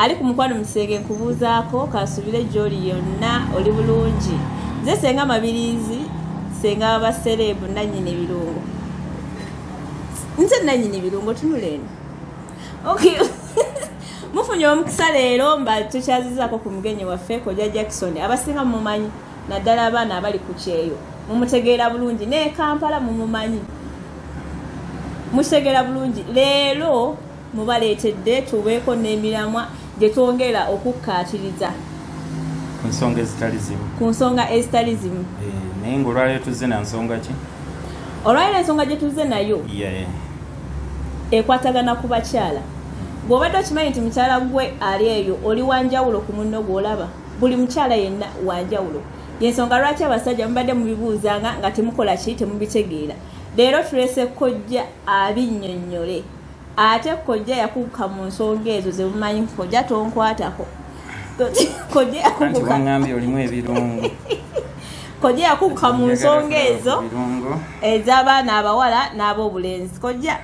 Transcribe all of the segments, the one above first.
ali ku mukwano musege nkubuuzaako kasubire gy'oli yonna oli bulungi. Nze senga mabirizi senga basereebu nanyini birungo. Nze nanyini birungo tunula eno. Okay mufunye omukisa leero mba tukyazizaako ku mugenyi waffe koja jackson abasinga mumumanyi naddala abaana abali ku kyeyo. Mumutegeera bulungi ne kampala mumumanyi. Mutegeera bulungi. Leero mubaleetedde tubeeko n'emiramwa gye twongera okukkaatiriza ku nsonga ezitali zimu. Ku nsonga ezitali zimu. Eh, naye ngaolwaleero tuzze na nsonga ki? Olwaliro ensonga gye tuzze nayo ekwatagana ku bakyala. Bw'obadde okimanyi nti mukyala gwe ali eyo oli wanjawulo ku munno gw'olaba? Buli mukyala yenna wanjawulo. Yensonga lwaki abasajja mubadde mubibuuzanga nga temukola ki temubitegeera? Leero tulese kojja abinnyonnyole ate kojja yakuguka mu nsonga ezo zemumanyi kojja tonkwatako. Kojja waŋŋambye olimu ebirungo. Kojja yakuguka mu nsonga ezo ez'abaana abawala n'ab'obulenzi kojja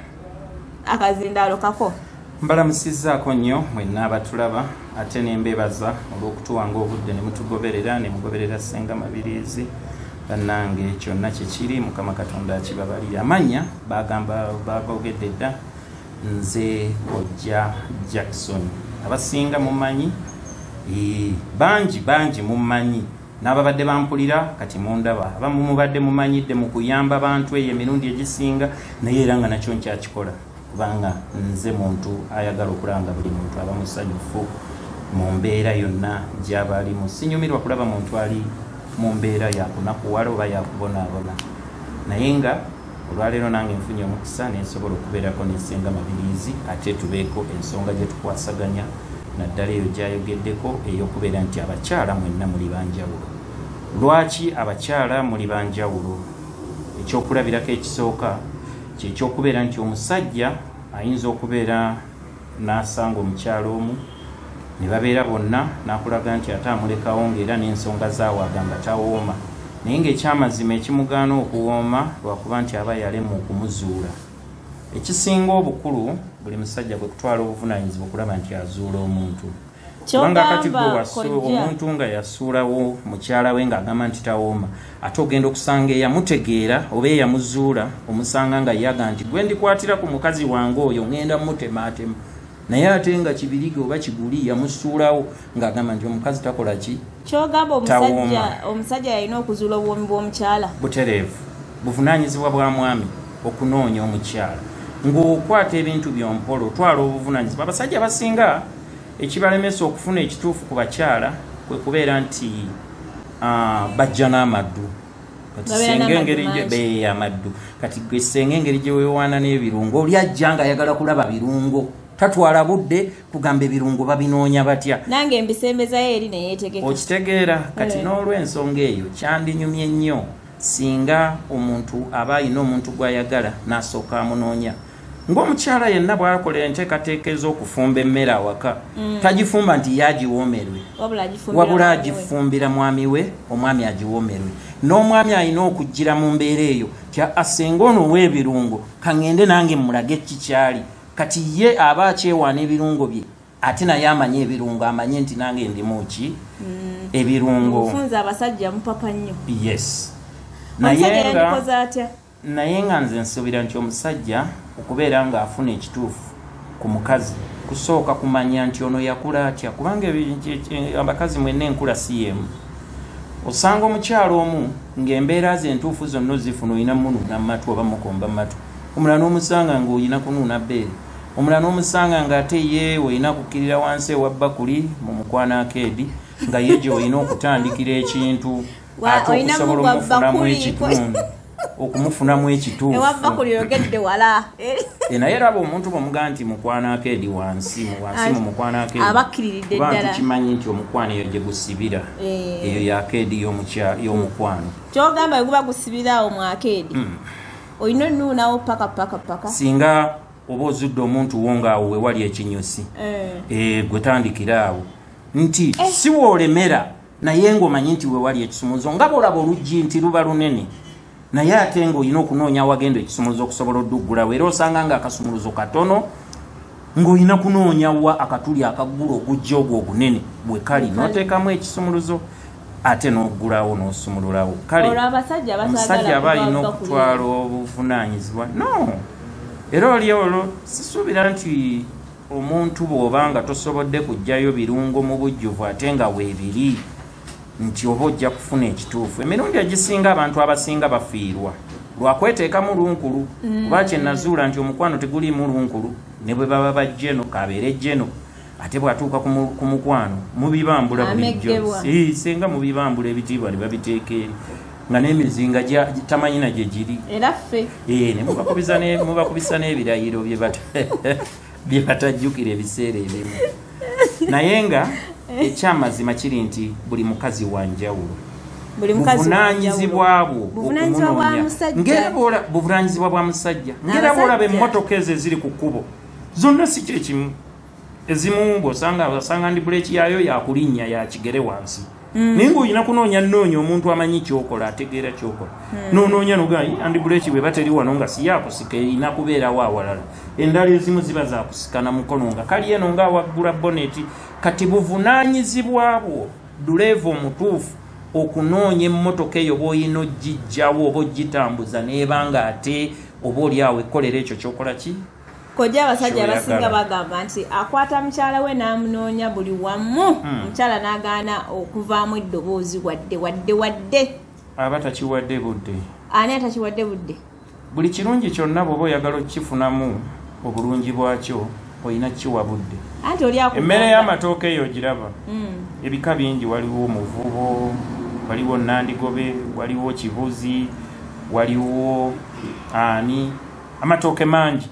akazindaalo kako mbalamusizzaako nnyo mwenna abatulaba ate ne mbebaza olw'okutuwanga obudde ne mutugoberera ne mugoberera senga mabirizi. Bannange kyonna kyekiri mukama katonda akibabalira amannya bagamba bagogedde dda nze kojja jackson. Abasinga mumanyi bangi bangi mumanyi n'ababadde bampulira kati mundaba. Abamu mubadde mumanyidde mu kuyamba bantu eyo emirundi egisinga naye era nga nakyo nkyakikola. Kubanga nze muntu ayagala okulaba nga buli muntu aba musanyufu mu mbeera yonna gy'aba alimu sinyumirwa kulaba muntu ali mu mbeera yakunakuwala oba yakubonaabona naye nga olwaleero nange nfunye omukisa nensobola okubeerako nensenga mabirizi ate tubeeko ensonga gye tukwasaganya naddala eyo gyayogeddeko ey'okubeera nti abakyala mwenna muli banjawulo. Lwaki abakyala muli banjawulo? Ekyokulabirako ekisooka kyekyokubeera nti omusajja ayinza okubeera n'asanga omukyala omu ne babeera bonna n'akulaga nti ate amulekawo ng'era n'ensonga zaawe agamba tawooma naye ng'ekyamazima ekimugaana okuwooma lwakuba nti aba yalema okumuzuula. Ekisinga obukulu buli musajja bwe kutwala obuvunanyizibwa okulaba nti azuula omuntu. Kubanga kati gwe omuntu nga yasuulawo mukyala we ng'agamba nti tawooma ate ogenda okusanga eyamutegeera oba eyamuzuula omusanga nga yaga nti gwe ndikwatira ku mukazi wange oyo ŋŋenda mutemaatema naye ate nga kibirige oba kiguli yamusuulawo ng'agamba nti omukazi takola ki? Kyogamba omusajja omusajja yalina okuzuula obwomi bw'omukyala. Butereevu. Buvunanyizibwa bwa mwami okunoonya omukyala. Ng'okwata ebintu byompolo otwala obuvunanyizibwa abasajja basinga ekibalemesa okufuna ekituufu ku bakyala kwe kubeera nti bajja n'amaddu. Amaddu. Kati gwe senga engeri gye weewaana n'ebirungo oli ajja nga ayagala kulaba birungo tatwala budde kugamba ebirungo babinoonya batya? Nange mbisembezayo eri neyeetegeka okitegeera kati Eh. n'olw'ensonga eyo kyandinyumye nnyo. Singa omuntu aba alina omuntu gw'ayagala n'asooka amunoonya. Ng'omukyala yenna bw'akola enteekateeka ez'okufumba emmere awaka tagifumba nti ye agiwoomerwe. Wabula agifumbira mwami we. omwami agiwoomerwe. N'omwami alina okujjira mu mbeera eyo ti asenga ono w'ebirungo kaŋŋende nange mulage kikyali kati ye aba akyewaana ebirungo bye ate naye amanye ebirungo amanye nti nange ndimu ki ebirungo. Obufunza abasajja mupapa nnyo. Yes. Naye nga naye nga nze nsuubira nti omusajja okubeera ng'afuna ekituufu ku mukazi kusooka kumanya nti ono yakula atya? Kubanga abakazi mwenna enkula si yemu. Osanga omukyalo omu ng'embeera ze entuufu zonna ozifuna olina munuuna mumatu oba mukomba mumatu omulala n'omusanga ng'olina kunuuna bbeere omulala n'omusanga ng'ate ye olina kukkirira wansi ewa bakuli mu mukwano akeedi nga ye gye olina okutandikira ekintu ate okusobola bakuli. ekitundu okumufunamu ekituufu E, naye raba omuntu bwemugaa nti mukwano akeedi wansi wansi mu mukwano akeedi Abakkiriridde kuba ddala. tukimanyi nti omukwano eyo gye gusibira Eh. eyo yakeedi y'omukwano kyogamba guba gusibiraawo mwakeedi Mm. olina onuunawo paka paka paka singa oba ozudde omuntu wo ngaawo wewali ekinyusi Eh. Eh, gwe tandikira awo. Nti si woolemera naye ng'omanyi nti wewali ekisumuzo nga bwolaba oluggi nti luba lunene naye ate ng'olina okunoonya wagenda ekisumuluzo okusobola odduggulawo era osanga nga akasumuluzo katono ng'olina kunoonya wa akatuli akaggula ogujja ogwo ogunene bwe kali n'oteekamu ekisumuluzo ate n'oggulawo n'osumululawo kale omusajja aba alina okutwala obuvunaanyizibwa? No era oli olwo sisuubira nti omuntu bw'oba nga tosobodde kugjayo birungo mu bujjuvu ate nga weebiri nti oba ojja kufuna ekituufu. Emirundi egisinga abantu abasinga bafiirwa. Lwakweteekamu lunkulu kuba kyenazuula nti omukwano teguliimu lunkulu ne bwe baba bajjeno kabeere jjeno ate bw'atuuka ku mu- ku mukwano mubibambula bulijjo. Singa mubibambula ebitiibwa ne babiteeka eri nga n'emizinga gya- tamanyina gye giri. Era ffe Eh, mubakubisa ne- mubakubisa n'ebirayiro bye bata- bye batajjukira ebiseera ebimu naye nga ekyamazima kiri nti buli mukazi wa njawulo. Buli mukazi buvunanyizibwa bwo okumunoonya. musajja. Ng'era bw'ola- buvunanyizibwa bwa musajja ngera bwolaba emmotoka ezo eziri ku kkubo zonna si kyekimu ezimu bwosanga osanga ndi buleeki yaayo yakulinnya ya kigere wansi naye ngaolina kunoonya noonya omuntu amanyi kyokola ategeera kyokola. Nonoonya noga andi buleeki bwe bateri wano nga si yakusika erina kubeerawo awalala endala ezimu ziba zakusika na mukono nga kali eno nga awaggula boneti kati buvunanyizibwa bwo duleeva omutuufu okunoonya emmotoka eyo bw'olina ogijjawo oba ogitambuza neebanga ate oba oli awo ekkolera ekyo kyokola ki kojja abasajja abasinga bagamba nti akwata mukyala we n'amunoonya buli wamu. Hmm. omukyala n'agaana okuvaamu eddoboozi wadde wadde wadde. Aba takiwadde budde. Ani atakiwadde budde? Buli kirungi kyonna bw'oba oyagala okukifunamu obulungi bwakyo olina kiwa budde. Emmere y'amatooke eyo ogiraba Mm. ebika bingi waliwo omuvubo waliwo nandigobe waliwo kibuzi waliwo ani? Amatooke mangi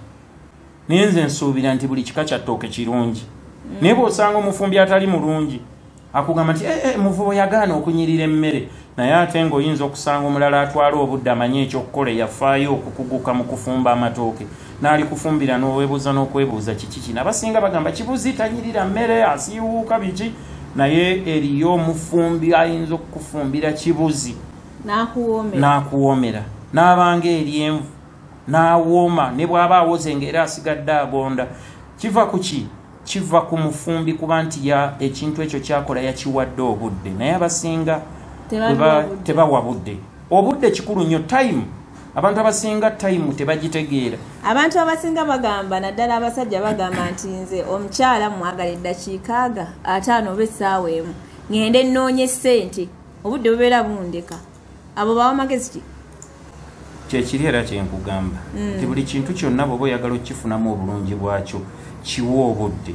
naye nze nsuubira nti buli kika kya ttooke kirungi. Naye bw'osanga omufumbi atali mulungi akugamba nti "Eh, eh, muvubo yagaana okunyirira emmere. Naye ate ng'oyinza okusanga omulala atwala obudde amanye ekyokukola yafaayo okukuguka mu kufumba amatooke. N'ali kufumbira n'oweebuuza n'okwebuuza kiki kino. Abasinga bagamba kibuzi tanyirira mmere asiiwuuka biki? Naye eriyo omufumbi ayinza okukufumbira kibuzi. N'akuwoomera. N'abanga eryenvu n'awooma ne bw'aba awoze ng'era asigadde agonda kiva ku ki? Kiva ku mufumbi kuba nti ya ekintu ekyo kyakola yakiwadde obudde. Naye abasinga Tebawa budde. obudde. kikulu nnyo. Time. Abantu abasinga time tebagitegeera. Abantu abasinga bagamba naddala abasajja bagamba nti nze omukyala mwagala eddakiika aga ataano oba essaawa emu. Ŋŋende nnoonye ssente. Obudde bubeera bundeka. Abo bawa magezi ki kyekiri era kyenkugamba nti buli kintu kyonna bw'oba oyagala okukifunamu obulungi bwakyo kiwa obudde.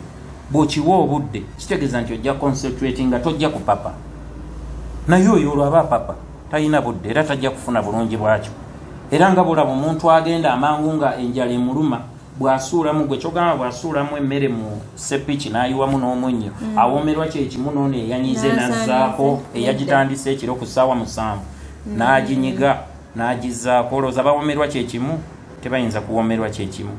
Bw'okiwa obudde kitegeeza nti ojja concentrate nga tojja kupapa naye oyo olwo aba papa talina budde era tajja kufuna bulungi bwakyo. Era nga bwolaba omuntu agenda amangu nga enjala emuluma bw'asuulamu gwe kyogamba bw'asuulamu emmere mu sepiki n'ayiwamu n'omunnyo awoomerwa kyekimu noono eyanyize N'asaanize. nazzaako eyagitandise ekiro ku ssaawa musanvu n'aginyiga n'agizaako olowooza bawoomerwa kyekimu tebayinza kuwoomerwa kyekimu